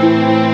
Música